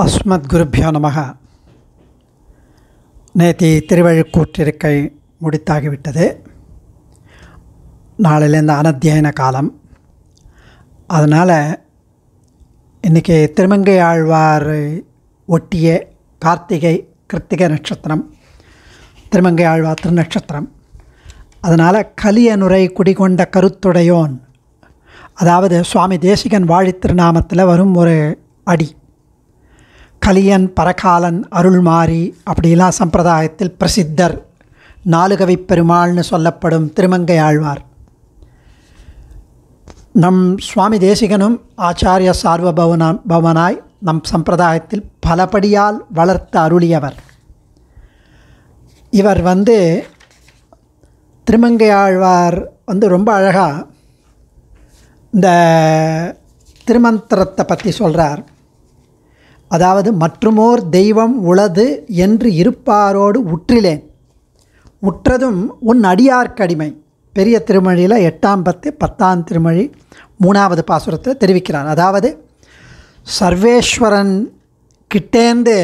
அஸ்மத் குருப்பியோ நமக. நேத்தி திருவழுக்கூற்றிருக்கை முடித்தாகிவிட்டது. நாளிலேருந்து அனத்தியன காலம். அதனால் இன்றைக்கி திருமங்கை ஆழ்வார் ஒட்டிய கார்த்திகை கிருத்திகை நட்சத்திரம் திருமங்கை ஆழ்வார் திருநட்சத்திரம். அதனால் கலியனுரை குடிகொண்ட கருத்துடையோன் அதாவது சுவாமி தேசிகன் வாழி திருநாமத்தில் வரும் ஒரு அடி. கலியன் பரகாலன் அருள்மாரி அப்படிலாம் சம்பிரதாயத்தில் பிரசித்தர். நாலுகவி பெருமாள்னு சொல்லப்படும் திருமங்கை ஆழ்வார். நம் சுவாமி தேசிகனும் ஆச்சாரிய சார்வபவனா பவனாய் நம் சம்பிரதாயத்தில் பலபடியால் வளர்த்து அருளியவர். இவர் வந்து திருமங்கை ஆழ்வார் வந்து ரொம்ப அழகாக இந்த திருமந்திரத்தை பற்றி சொல்கிறார் அதாவது மற்றுமோர் தெய்வம் உளது என்று இருப்பாரோடு உற்றிலேன். உற்றதும் உன் அடியார்க்கடிமை பெரிய திருமொழியில் எட்டாம் பத்து பத்தாம் திருமொழி மூணாவது பாசுரத்தில் தெரிவிக்கிறார் அதாவது சர்வேஸ்வரன் கிட்டேந்து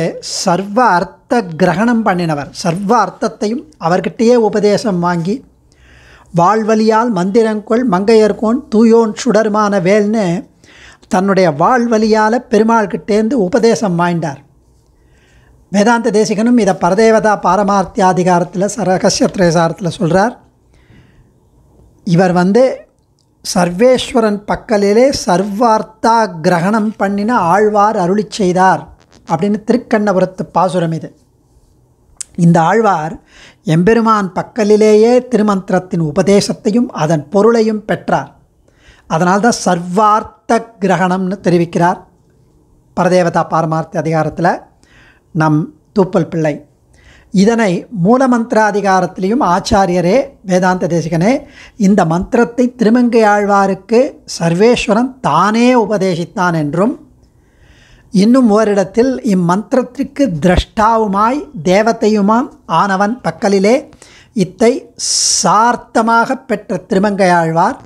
சர்வ அர்த்த கிரகணம் பண்ணினவர். சர்வ அர்த்தத்தையும் அவர்கிட்டயே உபதேசம் வாங்கி வாழ்வழியால் மந்திரங்கொள் மங்கையர்கோன் தூயோன் சுடருமான வேல்னு தன்னுடைய வாழ்வழியால் பெருமாள்கிட்டேந்து உபதேசம் வாய்ந்தார் வேதாந்த தேசிகனும் இதை பரதேவதா பாரமார்த்தியாதிகாரத்தில் சரகசிய திரேசாரத்தில் சொல்கிறார் இவர் வந்து சர்வேஸ்வரன் பக்கலிலே சர்வார்த்தா கிரகணம் பண்ணின ஆழ்வார் அருளி செய்தார் அப்படின்னு திருக்கண்ணபுரத்து பாசுரம் இது. இந்த ஆழ்வார் எம்பெருமான் பக்கலிலேயே திருமந்திரத்தின் உபதேசத்தையும் அதன் பொருளையும் பெற்றார். அதனால்தான் சர்வார்த்த கிரகணம்னு தெரிவிக்கிறார் பரதேவதா பாரமார்த்த அதிகாரத்தில் நம் தூப்பல் பிள்ளை. இதனை மூலமந்திர அதிகாரத்திலையும் ஆச்சாரியரே வேதாந்த தேசிகனே இந்த மந்திரத்தை திருமங்கை ஆழ்வாருக்கு சர்வேஸ்வரன் தானே உபதேசித்தான் என்றும் இன்னும் ஓரிடத்தில் இம்மந்திரத்திற்கு திரஷ்டாவுமாய் தேவத்தையுமாம் ஆனவன் பக்கலிலே இத்தை சார்த்தமாக பெற்ற திருமங்கையாழ்வார்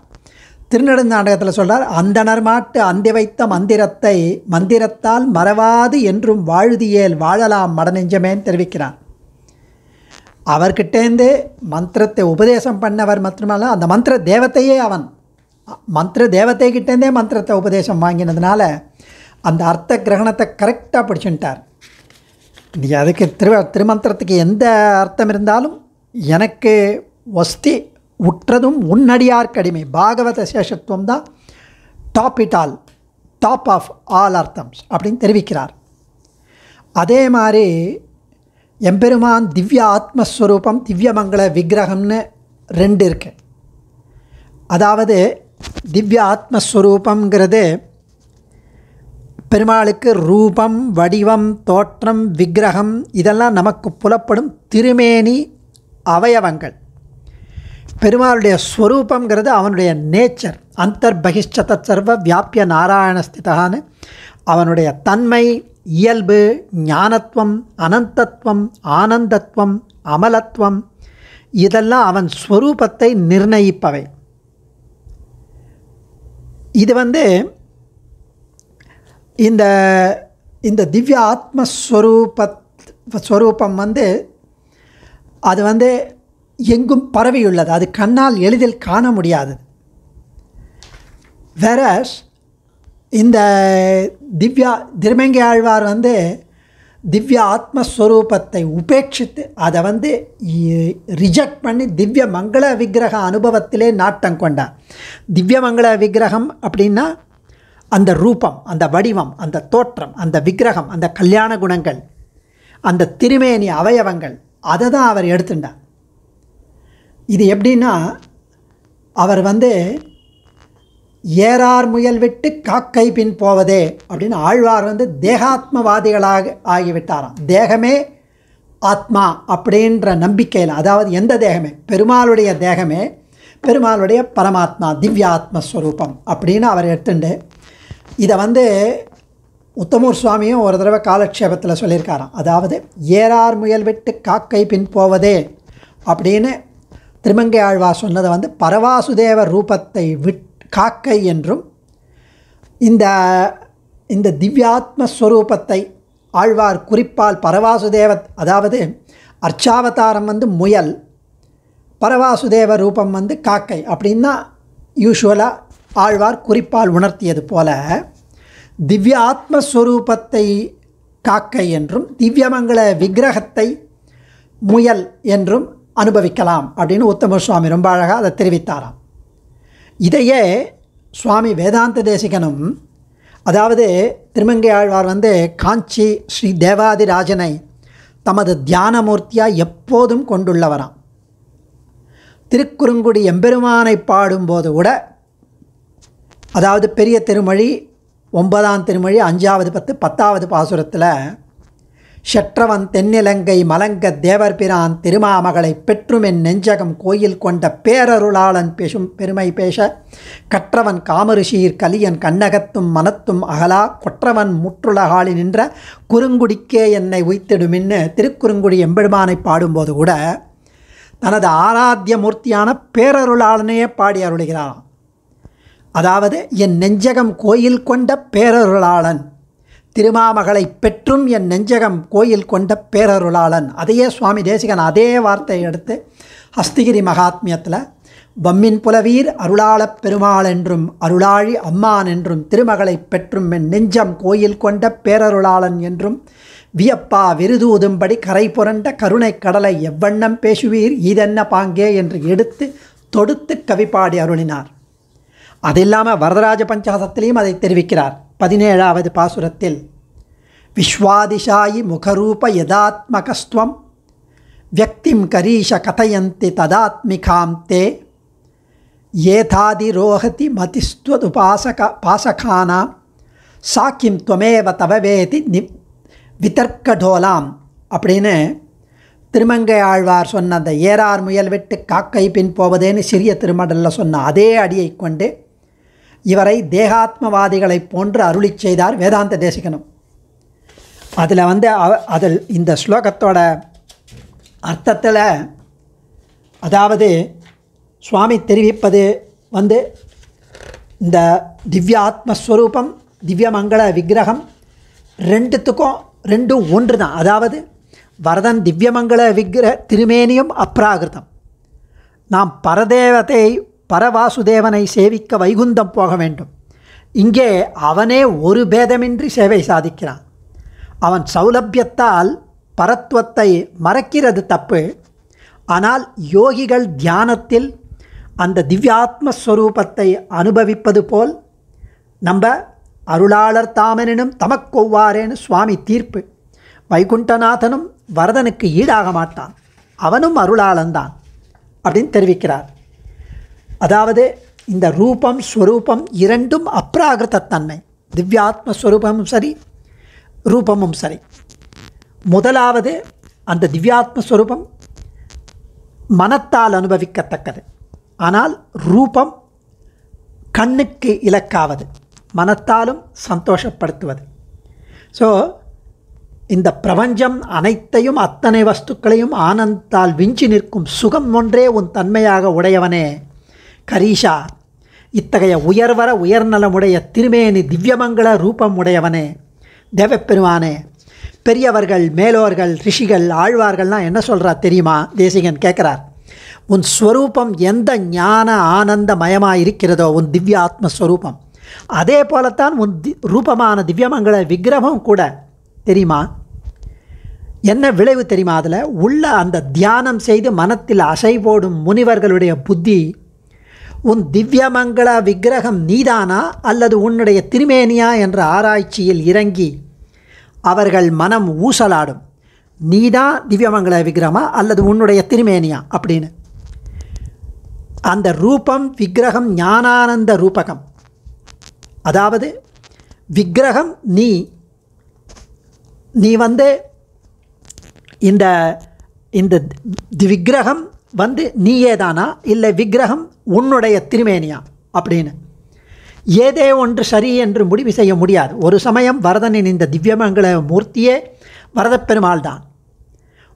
திருநெடுந்தாண்டகத்தில் சொல்கிறார் அந்தனர் மாட்டு அந்தி வைத்த மந்திரத்தை மந்திரத்தால் மறவாது என்றும் வாழ்தியேல் வாழலாம் மடநெஞ்சமேன்னு தெரிவிக்கிறார். அவர்கிட்டேருந்து மந்திரத்தை உபதேசம் பண்ணவர் மட்டுமல்ல அந்த மந்திர தேவத்தையே அவன் மந்திர தேவத்தை கிட்டேருந்தே மந்திரத்தை உபதேசம் வாங்கினதுனால அந்த அர்த்த கிரகணத்தை கரெக்டாக பிடிச்சுட்டார். நீ அதுக்கு திரு திருமந்திரத்துக்கு எந்த அர்த்தம் இருந்தாலும் எனக்கு வஸ்தி உற்றதும் உன்னடியார் கடிமை. பாகவத சேஷத்துவம் தான் top it all top of all அர்த்தம்ஸ் அப்படின்னு தெரிவிக்கிறார். அதே மாதிரி எம்பெருமான் திவ்ய ஆத்மஸ்வரூபம் திவ்யமங்கள விக்கிரகம்னு ரெண்டு இருக்கு. அதாவது திவ்ய ஆத்மஸ்வரூபங்கிறது பெருமாளுக்கு ரூபம் வடிவம் தோற்றம் விக்கிரகம் இதெல்லாம் நமக்கு புலப்படும் திருமேனி அவயவங்கள். பெருமாளுடைய ஸ்வரூபங்கிறது அவனுடைய நேச்சர் அந்தர்பகிஷ்ட சர்வ வியாபிய நாராயணஸ்திதான்னு அவனுடைய தன்மை இயல்பு ஞானத்துவம் அனந்தத்துவம் ஆனந்தத்துவம் அமலத்துவம் இதெல்லாம் அவன் ஸ்வரூபத்தை நிர்ணயிப்பவை. இது வந்து இந்த இந்த திவ்ய ஆத்மஸ்வரூப ஸ்வரூபம் வந்து அது வந்து எங்கும் பரவியுள்ளது. அது கண்ணால் எளிதில் காண முடியாது வேற இந்த திவ்யா திருமங்கை ஆழ்வார் வந்து திவ்ய ஆத்மஸ்வரூபத்தை உபேட்சித்து அதை வந்து ரிஜெக்ட் பண்ணி திவ்ய மங்கள விக்கிரக அனுபவத்திலே நாட்டம் கொண்டார். திவ்ய மங்கள விக்கிரகம் அப்படின்னா அந்த ரூபம் அந்த வடிவம் அந்த தோற்றம் அந்த விக்கிரகம் அந்த கல்யாண குணங்கள் அந்த திருமேனி அவயவங்கள் அதை தான் அவர் எடுத்துட்டார். இது எப்படின்னா அவர் வந்து ஏறார் முயல் விட்டு காக்கை பின் போவதே அப்படின்னு ஆழ்வார் வந்து தேகாத்மவாதிகளாக ஆகிவிட்டாராம். தேகமே ஆத்மா அப்படின்ற நம்பிக்கையில் அதாவது எந்த தேகமே பெருமாளுடைய தேகமே பெருமாளுடைய பரமாத்மா திவ்யாத்மஸ்வரூபம் அப்படின்னு அவர் எடுத்துண்டு இதை வந்து உத்தமூர் சுவாமியும் ஒரு தடவை காலக்ஷேபத்தில் சொல்லியிருக்காராம். அதாவது ஏறார் முயல் விட்டு காக்கை பின் போவதே அப்படின்னு திருமங்கை ஆழ்வார் சொன்னதை வந்து பரவாசுதேவ ரூபத்தை விட் காக்கை என்றும் இந்த இந்த திவ்யாத்ம ஸ்வரூபத்தை ஆழ்வார் குறிப்பால் பரவாசுதேவ அதாவது அர்ச்சாவதாரம் வந்து முயல் பரவாசுதேவ ரூபம் வந்து காக்கை அப்படின்னா யூஸ்வலாக ஆழ்வார் குறிப்பால் உணர்த்தியது போல திவ்ய ஆத்மஸ்வரூபத்தை காக்கை என்றும் திவ்யமங்கள விக்கிரகத்தை முயல் என்றும் அனுபவிக்கலாம் அப்படின்னு உத்தம சுவாமி ரொம்ப அழகாக அதை தெரிவித்தாராம். இதையே சுவாமி வேதாந்த தேசிகனும் அதாவது திருமங்கை ஆழ்வார் வந்து காஞ்சி ஸ்ரீ தேவாதிராஜனை தமது தியானமூர்த்தியாக எப்போதும் கொண்டுள்ளவராம். திருக்குறுங்குடி எம்பெருமானை பாடும்போது கூட அதாவது பெரிய திருமொழி ஒன்பதாம் திருமொழி அஞ்சாவது பத்து பத்தாவது பாசுரத்தில் ஷற்றவன் தென்னிலங்கை மலங்க தேவர் பிரான் திருமாமகளை பெற்றுமென் நெஞ்சகம் கோயில் கொண்ட பேரருளாளன் பேசும் பெருமை பேச கற்றவன் காமரிஷீர் கலியன் கண்ணகத்தும் மனத்தும் அகலா கொற்றவன் முற்றுலகாளி நின்ற குறுங்குடிக்கே என்னை உய்த்திடுமின்னு திருக்குறுங்குடி எம்பெருமானை பாடும்போது கூட தனது ஆராத்திய மூர்த்தியான பேரருளாளனையே பாடி அருளுகிறாராம் அதாவது என் நெஞ்சகம் கோயில் கொண்ட பேரருளாளன். திருமாமகளை பெற்றும் என் நெஞ்சகம் கோயில் கொண்ட பேரருளாளன். அதையே சுவாமி தேசிகன் அதே வார்த்தையை எடுத்து ஹஸ்திகிரி மகாத்மியத்தில் வம்மின் புலவீர் அருளாளப் பெருமாள் என்றும் அருளாழி அம்மான் என்றும் திருமகளை பெற்றும் என் நெஞ்சம் கோயில் கொண்ட பேரருளாளன் என்றும் வியப்பா விருதூதும்படி கரை புரண்ட கருணை கடலை எவ்வண்ணம் பேசுவீர்? இதென்ன பாங்கே? என்று எடுத்து தொடுத்து கவிப்பாடி அருளினார். அது இல்லாமல் வரதராஜ பஞ்சாசத்திலையும் அதை தெரிவிக்கிறார். பதினேழாவது பாசுரத்தில் விஸ்வாதிஷாயி முகரூப யதாத்மகஸ்துவம் வியக்திம் கரீஷ கதயந்தி ததாத்மிகாம் தே ஏதாதிரோகதி மதிஸ்துவதுபாசக பாசகானா சாக்கிம் துவமேவ தவவேதி நி விதர்க்கடோலாம் அப்படின்னு திருமங்கை ஆழ்வார் சொன்ன அந்த ஏறார் முயல் விட்டு காக்கை பின் போவதேன்னு சிறிய திருமடலில் சொன்ன அதே அடியை கொண்டு இவரை தேகாத்மவாதிகளைப் போன்று அருளி செய்தார் வேதாந்த தேசிகனும். அதில் வந்து அவ அதில் இந்த ஸ்லோகத்தோட அர்த்தத்தில் அதாவது சுவாமி தெரிவிப்பது வந்து இந்த திவ்ய ஆத்மஸ்வரூபம் திவ்யமங்கள விக்கிரகம் ரெண்டுத்துக்கும் ரெண்டும் ஒன்று தான் அதாவது வரதன் திவ்யமங்கள விக்கிர திருமேனியும் அப்ராகிருதம். நாம் பரதேவத்தை பரவாசுதேவனை சேவிக்க வைகுந்தம் போக வேண்டும். இங்கே அவனே ஒரு பேதமின்றி சேவை சாதிக்கிறான். அவன் சௌலபியத்தால் பரத்துவத்தை மறக்கிறது தப்பு. ஆனால் யோகிகள் தியானத்தில் அந்த திவ்யாத்மஸ்வரூபத்தை அனுபவிப்பது போல் நம்ம அருளாளர் தாமனினும் தமக்கொவ்வாரேன்னு சுவாமி தீர்ப்பு. வைகுண்டநாதனும் வரதனுக்கு ஈடாக மாட்டான். அவனும் அருளாளன்தான் அப்படின்னு தெரிவிக்கிறார். அதாவது இந்த ரூபம் ஸ்வரூபம் இரண்டும் அப்ராகிருதத்தன்மை திவ்யாத்மஸ்வரூபமும் சரி ரூபமும் சரி. முதலாவது அந்த திவ்யாத்மஸ்வரூபம் மனத்தால் அனுபவிக்கத்தக்கது. ஆனால் ரூபம் கண்ணுக்கு இலக்காவது மனத்தாலும் சந்தோஷப்படுத்துவது. ஸோ இந்த பிரபஞ்சம் அனைத்தையும் அத்தனை வஸ்துக்களையும் ஆனந்தால் விஞ்சி நிற்கும் சுகம் ஒன்றே உன் தன்மையாக உடையவனே. கரீஷா இத்தகைய உயர்வர உயர்நலமுடைய திருமேனி திவ்யமங்கள ரூபம் உடையவனே தேவப்பெருமானே பெரியவர்கள் மேலோர்கள் ரிஷிகள் ஆழ்வார்கள்லாம் என்ன சொல்கிறா தெரியுமா? தேசிகன் கேட்குறார். உன் ஸ்வரூபம் எந்த ஞான ஆனந்த மயமாக இருக்கிறதோ உன் திவ்ய ஆத்மஸ்வரூபம். அதே போலத்தான் உன் தி ரூபமான திவ்யமங்கள விக்கிரகம் கூட. தெரியுமா? என்ன விளைவு தெரியுமா அதில்? உள்ள அந்த தியானம் செய்து மனத்தில் அசை போடும் முனிவர்களுடைய புத்தி உன் திவ்யமங்கள விக்கிரகம் நீதானா அல்லது உன்னுடைய திருமேனியா என்ற ஆராய்ச்சியில் இறங்கி அவர்கள் மனம் ஊசலாடும். நீதான் திவ்யமங்கள விக்கிரகமா அல்லது உன்னுடைய திருமேனியா அப்படின்னு. அந்த ரூபம் விக்கிரகம் ஞானானந்த ரூபகம். அதாவது விக்கிரகம் நீ நீ வந்து இந்த இந்த விக்கிரகம் வந்து நீயே தானா இல்லை விக்கிரகம் உன்னுடைய திருமேனியா? அப்படின்னு. ஏதே ஒன்று சரி என்று முடிவு செய்ய முடியாது. ஒரு சமயம் வரதனின் இந்த திவ்யமங்கள மூர்த்தியே வரதப்பெருமாள் தான்.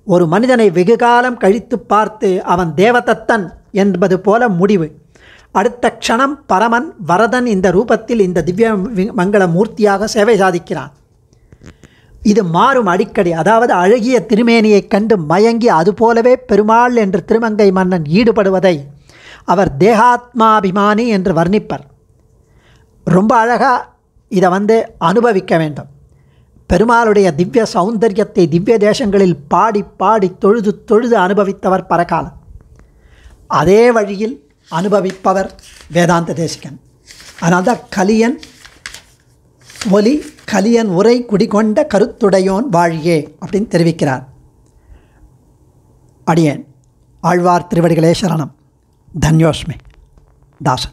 ஒரு மனிதனை வெகு காலம் கழித்து பார்த்து அவன் தேவதத்தன் என்பது போல முடிவு. அடுத்த க்ஷணம் பரமன் வரதன் இந்த ரூபத்தில் இந்த திவ்ய மங்கள மூர்த்தியாக சேவை சாதிக்கிறான். இது மாறும் அடிக்கடி. அதாவது அழகிய திருமேனியைக் கண்டு மயங்கி அதுபோலவே பெருமாள் என்று திருமங்கை மன்னன் ஈடுபடுவதை அவர் தேகாத்மாபிமானி என்று வர்ணிப்பர். ரொம்ப அழகாக இதை வந்து அனுபவிக்க வேண்டும். பெருமாளுடைய திவ்ய சௌந்தரியத்தை திவ்ய தேசங்களில் பாடி பாடி தொழுது தொழுது அனுபவித்தவர் பரகாலம் அதே வழியில் அனுபவிப்பவர் வேதாந்த தேசிகன். அதனால்தான் கலியன் ஒலி கலியன் உரை குடிகொண்ட கருத்துடையோன் வாழியே அப்படின்னு தெரிவிக்கிறார். அடியேன் ஆழ்வார் திருவடிகளே சரணம். தன்யோஷ்மி தாசன்.